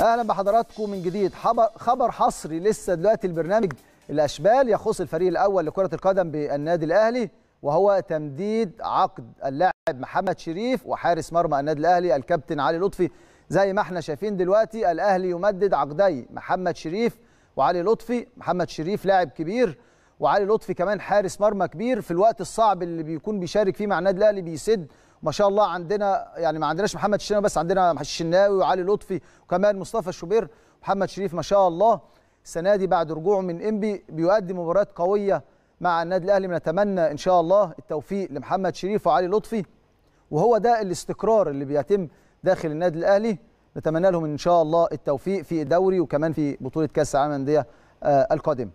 أهلا بحضراتكم من جديد. خبر حصري لسه دلوقتي البرنامج الأشبال يخص الفريق الأول لكرة القدم بالنادي الأهلي وهو تمديد عقد اللاعب محمد شريف وحارس مرمى النادي الأهلي الكابتن علي لطفي. زي ما إحنا شايفين دلوقتي الأهلي يمدد عقدي محمد شريف وعلي لطفي. محمد شريف لاعب كبير وعلي لطفي كمان حارس مرمى كبير في الوقت الصعب اللي بيكون بيشارك فيه مع النادي الأهلي بيسد ما شاء الله عندنا يعني ما عندناش محمد الشناوي بس عندنا الشناوي وعلي لطفي وكمان مصطفى الشوبير محمد شريف ما شاء الله. السنة دي بعد رجوعه من إنبي بيؤدي مباريات قوية مع النادي الأهلي بنتمنى إن شاء الله التوفيق لمحمد شريف وعلي لطفي. وهو ده الاستقرار اللي بيتم داخل النادي الأهلي. نتمنى لهم إن شاء الله التوفيق في الدوري وكمان في بطولة كأس العالم للأندية القادمة.